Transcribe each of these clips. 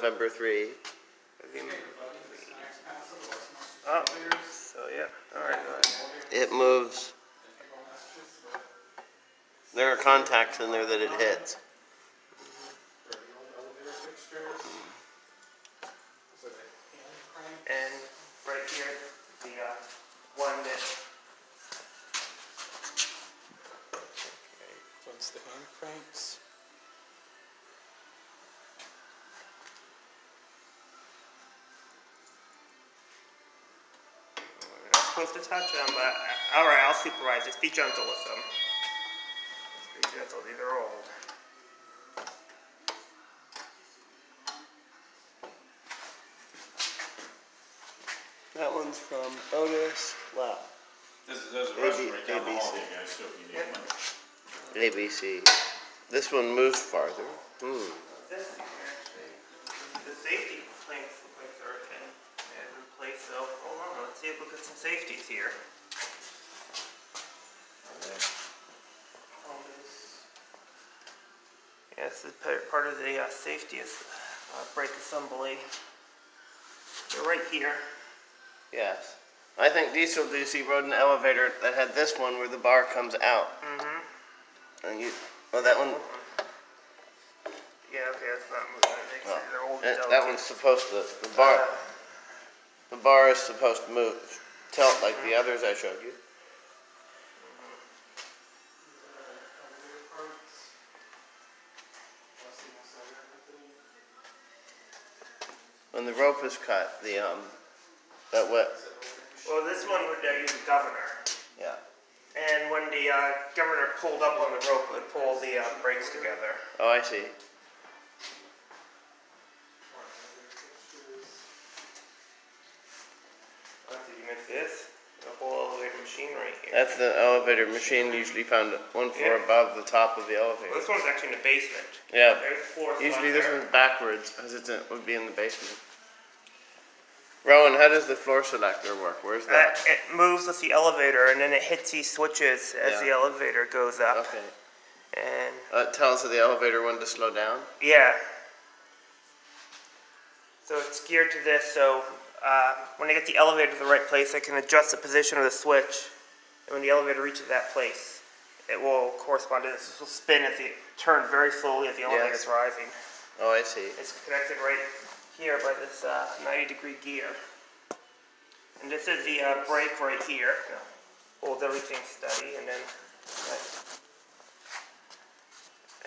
November 3. Oh, so yeah. All right. It moves. There are contacts in there that it hits. And right here, the uh, one that. Okay, once the hand cranks. We're not supposed to touch them, but all right, I'll supervise. Just be gentle with them. Just be gentle. These are old. That one's from Otis Wow. There's, there's a AB restaurant right down the hall ABC. here, guys, so if you need one. ABC. This one moves farther. Hmm. Safeties here. Yes, this is part- of the uh, safety is uh, brake assembly. They're right here. Yes. I think Diesel Ducy rode an elevator that had this one where the bar comes out. Mm-hmm. And you, oh, that one, Yeah, okay, that's not moving. Think oh, they're old. that, that one's supposed to, the bar, Uh, the bar is supposed to move, tilt like the others I showed you. When the rope is cut, the, um, that what, Well, this one would uh, use a governor. yeah. And when the uh, governor pulled up on the rope, it would pull the uh, brakes together. Oh, I see. Oh, Did you miss this? The whole elevator machine right here. That's the elevator machine usually found one floor Yeah. above the top of the Well, elevator. this one's actually in the basement. Yeah. There's the floor. Usually this there. one's backwards, because it would be in the basement. Rowan, how does the floor selector work? Where's Uh, that? it moves with the elevator, and then it hits these switches as Yeah. the elevator goes up. Okay. And Uh, it tells the elevator when to slow down. yeah. So it's geared to this. So uh, when I get the elevator to the right place, I can adjust the position of the switch. And when the elevator reaches that place, it will correspond to this. This will spin as it turn very slowly as the elevator's Yes. rising. Oh, I see. It's connected right here by this uh, 90 degree gear. And this is the uh, brake right here. Holds everything steady and then.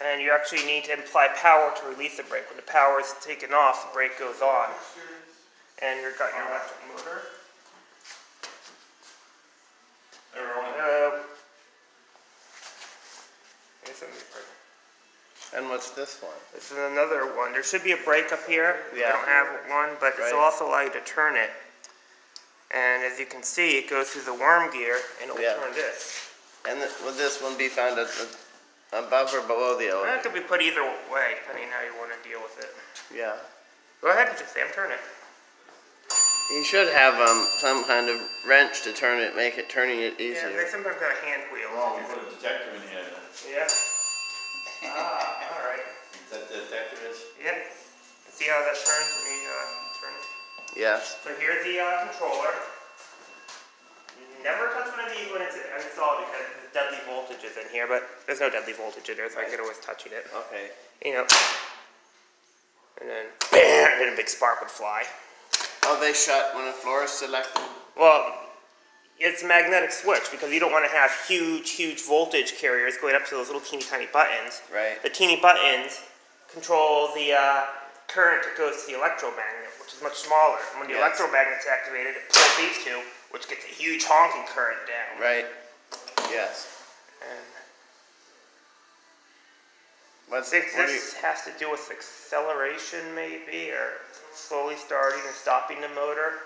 And you actually need to apply power to release the brake. When the power is taken off, the brake goes on. And you've got your electric motor. Everyone, Uh, here's something different. And what's this one? This is another one. There should be a brake up here. Yeah. I don't have one, but Right. this will also allow you to turn it. And as you can see, it goes through the worm gear and it will Yeah. turn this. And th- would this one be found at the, above or below the That elevator? could be put either way, depending on how you want to deal with it. Yeah. Go ahead and just Sam, turn it. You should have um some kind of wrench to turn it, make it turning it easier. Yeah, they sometimes got a hand wheel. well, we put a detector in here. Yeah. Ah, all right. Is that the detector is? Yep. See how that turns when you uh, turn it? Yes. So here's the uh, controller. Never touch one of these when it's installed because there's deadly voltages in here, but there's no deadly voltage in there, so I can always touching it. Okay. You know. And then, bam, and a big spark would fly. Oh, they shut when a floor is selected. Well, it's a magnetic switch because you don't want to have huge, huge voltage carriers going up to those little teeny tiny buttons. Right. The teeny buttons control the uh, current that goes to the electromagnet, which is much smaller. And when the Yes. electromagnet's activated, it pulls these two, which gets a huge honking current down. Right. Yes. And I think do you- this has to do with acceleration, maybe, or slowly starting and stopping the motor.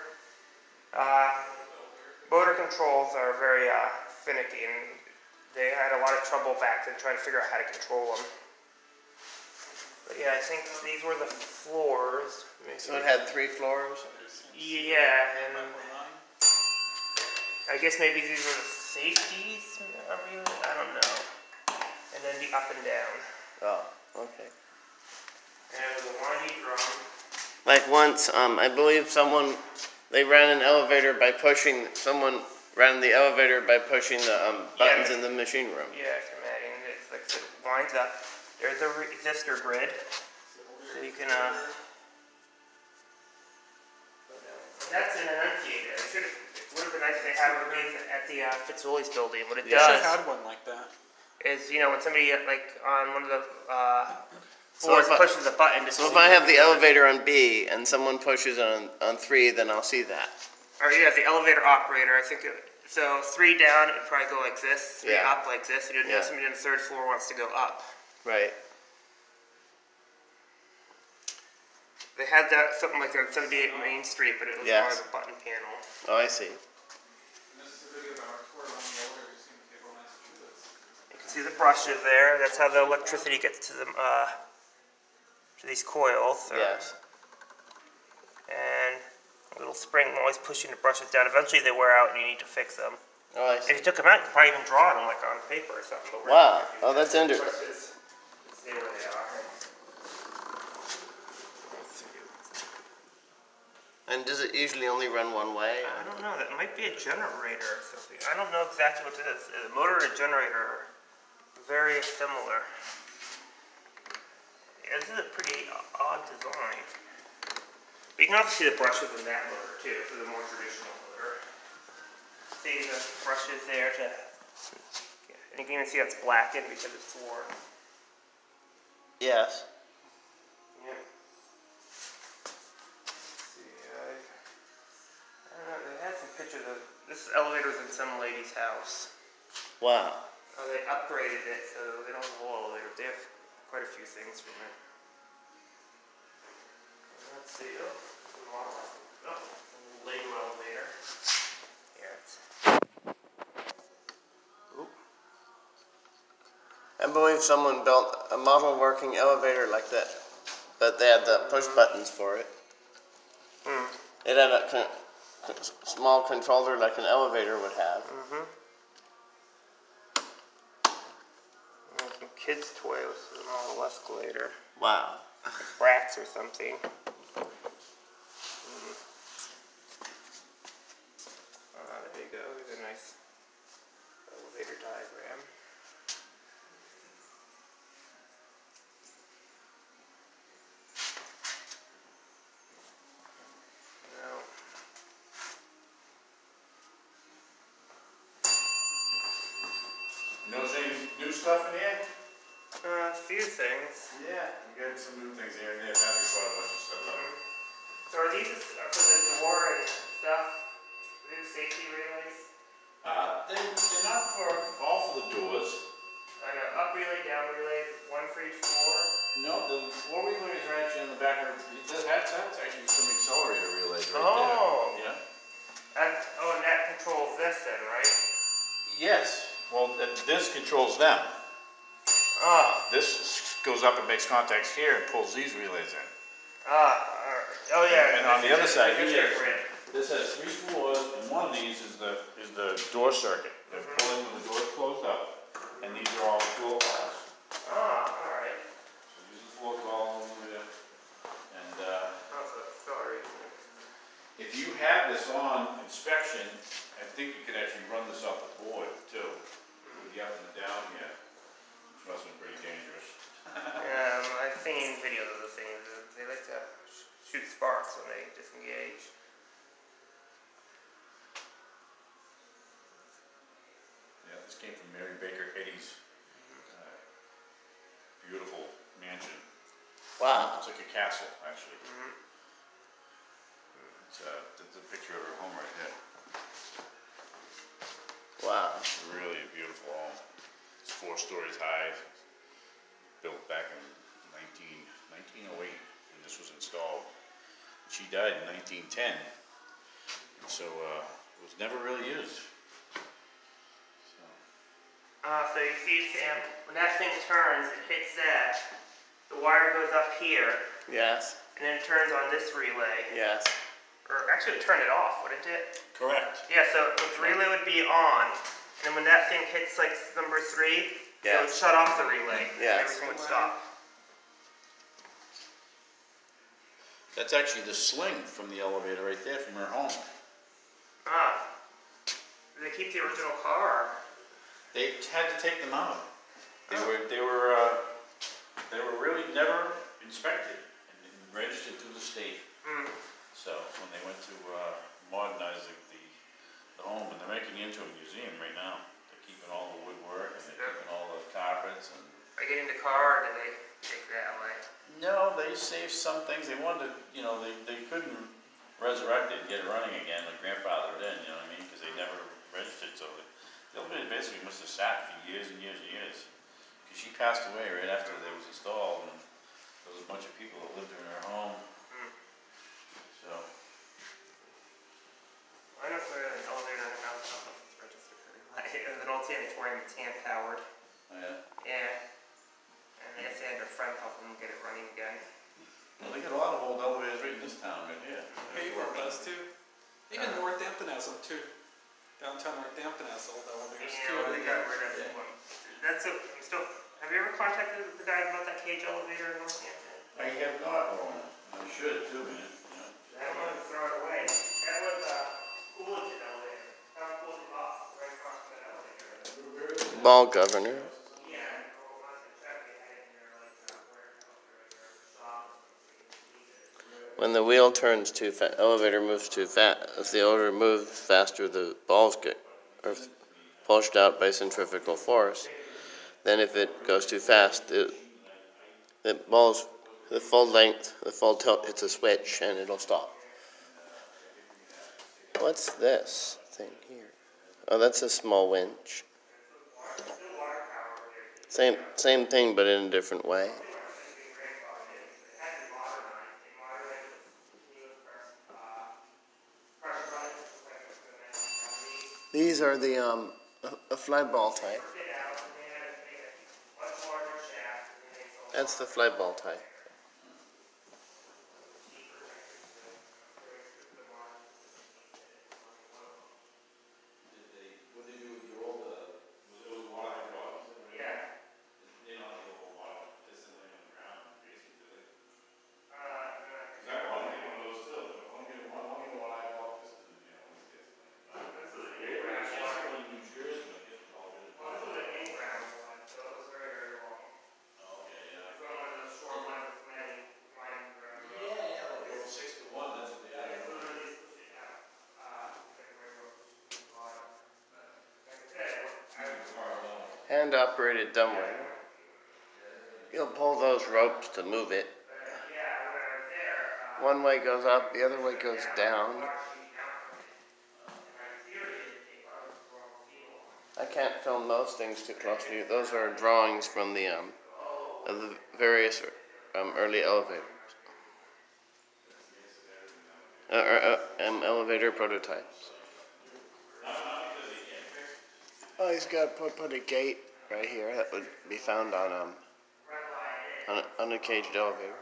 Uh, motor controls are very uh, finicky, and they had a lot of trouble back then trying to figure out how to control them. But yeah, I think these were the floors. Maybe. So it had three floors. Yeah, and I guess maybe these were the safeties. Not really. I don't know. And then the up and down. Oh, okay. And it was a windy drum. Like once, um, I believe someone they ran an elevator by pushing someone ran the elevator by pushing the um, buttons Yeah. in the machine room. Yeah, schematic. It's like so it winds up. There's a resistor grid, so you can. Uh, that's an annunciator. It should have. Would have been nice if they had one at the uh, Fitzwilliams building. What it Yeah. does Should have had one like that. is, you know, when somebody uh, like on one of the uh, So floors if I- pushes a button to So if I have the elevator on B and someone pushes on on three, then I'll see that. or yeah, the elevator operator. I think it, so. Three down, it'd probably go like this. Three Yeah. up like this. And you know, Yeah. somebody on the third floor wants to go up. Right. They had that something like that on 78 Main Street, but it was Yes. more of a button panel. Oh, I see. This is a video of our tour around the elevator we've seen in Cape Massachusetts. You can see the brushes there. That's how the electricity gets to the uh, to these coils. Yes. And a little spring always pushing the brushes down. Eventually they wear out and you need to fix them. Oh, I If you took them out, you could probably even draw them like on paper or something. Wow. not gonna do Oh, that's interesting. Stay where they are. And does it usually only run one way? I don't know. That might be a generator or something. I don't know exactly what it is. The motor and a generator are very similar. Yeah, this is a pretty odd design. But you can also see the brushes in that motor too, for the more traditional motor. See the brushes there to. Yeah. And you can even see it's blackened because it's worn. Yes. Yeah. See, I, I don't know, they had some pictures of, this elevator's in some lady's house. Wow. Oh, they upgraded it, so they don't have a whole elevator, they have quite a few things from it. Let's see, oh, oh, elevator. Here, it's. Oop, I believe someone built a model working elevator like that, but they had the push buttons for it. hmm, It had a con- small controller like an elevator would have. mm-hmm. And Some kid's toy with a model escalator. Wow. rats or something. Ah, there you go. Here's a nice elevator diagram. Now, You notice any new stuff in here? uh, a few things. Yeah. You got some new things here and there. Patrick brought a bunch of stuff up. So uh, for the door and stuff? Are safety relays? Uh, they, they're not for, all for the doors. I know, up relay, down relay, one for each floor. No, the floor relays are actually on the back of, it does, that's, that's actually some accelerator relays right Oh. there. Yeah. And, oh, and that controls this then, right? Yes. Well, th- this controls them. Ah, This goes up and makes contacts here and pulls these relays in. ah. Oh, yeah. And on the other side here- This has three floors, and one of these is the, is the door circuit. Pull in when the door's closed up, and these are all the floor calls. Ah, alright. So these are the floor calls, and, uh, Oh, so sorry. if you have this on inspection, I think you could actually run this off the board too, with the up and the down here, which must have been pretty dangerous. Um, I've seen videos of the things. They like to sh- shoot sparks when they disengage. Yeah, this came from Mary Baker Eddy's, uh, beautiful mansion. Wow. It's like a castle, actually. Mhm. It's, uh, that's a picture of her home right there. Wow. It's really a beautiful home. It's four stories high, built back in 19, 1908, when this was installed. She died in 1910, and so uh, it was never really used. So, Uh, so you see, Sam, when that thing turns, it hits that. The wire goes up here, Yes. and then it turns on this relay. Yes. Or actually, it turned it off, wouldn't it? Correct. Yeah, so the relay would be on, and when that thing hits like number three, it would shut off the relay. Yes. And everything would stop. That's actually the sling from the elevator right there from her home. Ah. Do they keep the original car? They had to take them out. They were, they were, uh, they were really never inspected and registered to the state. Hmm. So when they went to, uh, modernize the, the, the home, and they're making it into a museum right now. They're keeping all the woodwork and they're keeping all the carpets and. I get in the car, or do they take that away? No, they saved some things. They wanted to, you know, they, they couldn't resurrect it and get it running again, like grandfather did, you know what I mean? Because they never registered, so the the elevator basically must have sat for years and years and years. Because she passed away right after it was installed, and there was a bunch of people that lived in her home. Hmm. So, I know if there's an elevator in the house, I don't know if it's registered. It was an old sanatorium, tan powered. Oh, yeah. Yeah. And they guess they had their friend help them get it running again. Well, they got a lot of old elevators right in this town right here. Hayward does too. Even uh-huh. Northampton has them too. Downtown Northampton has old elevators Yeah, too. well, they got rid of one. That's a, I'm still, have you ever contacted the guy about that cage elevator in Northampton? I have not, Lauren. I should too, man. Yeah. I don't want to throw it away. That was a Coolidge elevator. Tom Coolidge lost right across from that elevator. Ball governor. Yeah, and go on to check, they had it in there like, uh, where, where, shop. When the wheel turns too fa- elevator moves too fast. If the elevator moves faster, the balls get are pushed out by centrifugal force. Then, if it goes too fast, the the balls, the full length, the full tilt hits a switch, and it'll stop. What's this thing here? Oh, that's a small winch. Same same thing, but in a different way. These are the um, a, a fly ball type. That's the fly ball type. Hand operated dumbwaiter. You'll pull those ropes to move it. One way goes up, the other way goes down. I can't film those things too closely. Those are drawings from the um, the various um, early elevators. Uh, uh, uh, um, elevator prototypes. Oh, he's got put, put a gate right here that would be found on um on a, on a caged elevator.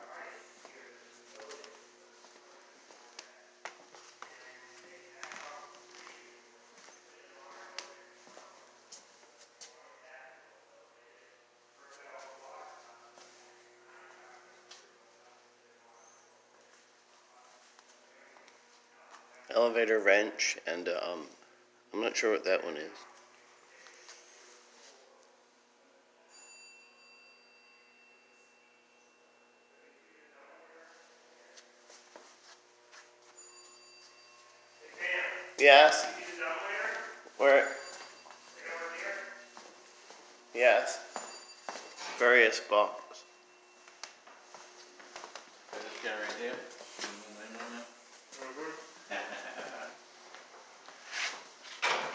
Elevator wrench and um, I'm not sure what that one is. Yes. Where? Yes. Various balls. This guy right here.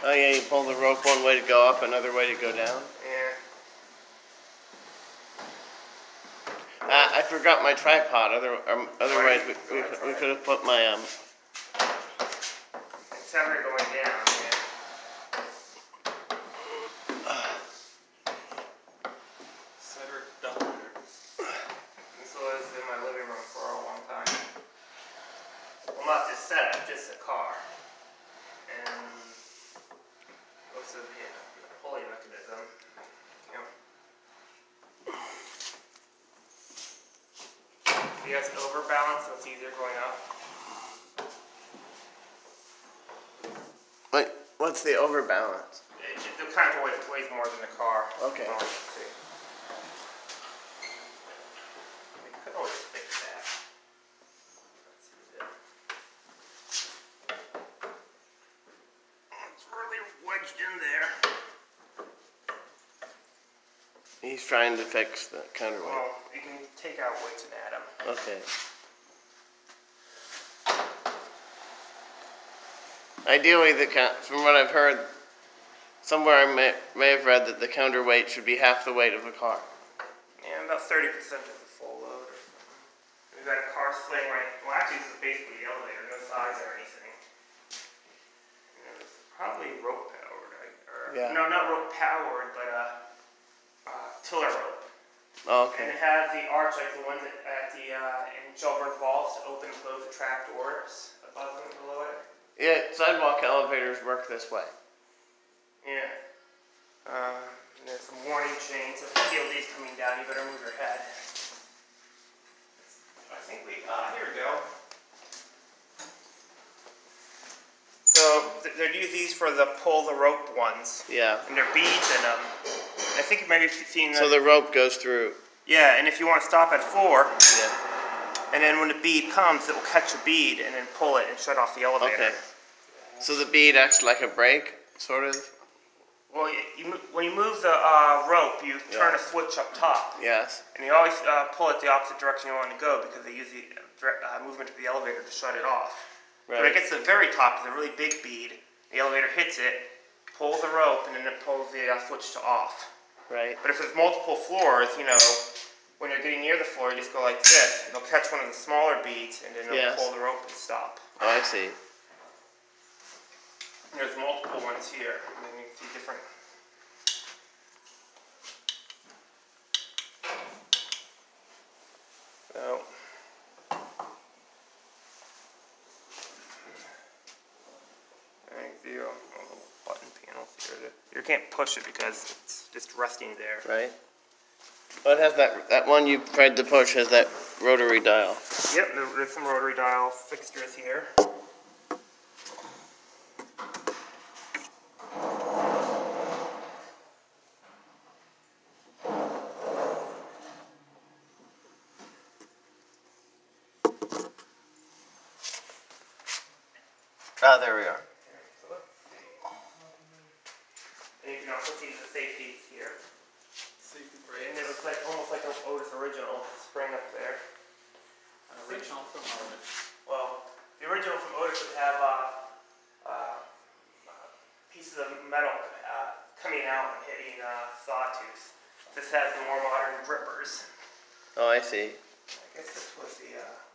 Oh yeah, you pull the rope one way to go up, another way to go down. Yeah. Ah, I forgot my tripod. Other, um, otherwise, we, we, we could have put my um. It's ever going down, yeah. Sedgwick Dumbwaiter. This was in my living room for a long time. Well, not this setup, just the car. And most of the pulley mechanism. Know. he has an overbalance, so it's easier going up. What's the overbalance? It, it, the counter weight weighs more than the car. Okay. Oh, let's see. We could always fix that. Let's see there. It's really wedged in there. He's trying to fix the counterweight. Well, you can take out weights and add them. Okay. Ideally, the from what I've heard, somewhere I may, may have read that the counterweight should be half the weight of a car. Yeah, about thirty percent of the full load or something. We've got a car sling right, well actually this is basically the elevator, no sides or anything. And it's probably rope powered, or, Yeah. no, not rope powered, but uh, uh, tiller rope. Oh, okay. And it has the arch like the ones at, at the, uh, in Shelburne Falls to open and close the trap doors above and below it. Yeah, sidewalk elevators work this way. Yeah. Uh, and there's some warning chains. If you feel these coming down, you better move your head. I think we, ah, here we go. So they'd use these for the pull the rope ones, Yeah. and they're beads in them. I think you maybe have seen So the rope goes through. Yeah, and if you want to stop at four, Yeah. and then when the bead comes, it will catch a bead and then pull it and shut off the elevator. Okay. So the bead acts like a brake, sort of. Well, you, you, when you move the uh, rope, you turn Yeah. a switch up top. Yes. And you always uh, pull it the opposite direction you want to go because they use the uh, movement of the elevator to shut it off. Right. When it gets to the very top, it's a really big bead. The elevator hits it, pulls the rope, and then it pulls the uh, switch to off. Right. But if there's multiple floors, you know, when you're getting near the floor, you just go like this. and It'll catch one of the smaller beads, and then it'll Yes. pull the rope and stop. Oh, I see. There's multiple ones here, and then you can see different. So. Think the uh, little button panels here. You can't push it because it's just resting there. Right. Well, it has that that one you tried to push has that rotary dial. Yep, there's some rotary dial fixtures here. Ah, there we are. And you can also see the safety here. Safety And it looks like almost like an Otis original spring up there. Original from Otis. Well, the original from Otis would have uh, uh, pieces of metal uh, coming out and hitting uh, sawtooth. This has the more modern grippers. Oh, I see. I guess this was the uh,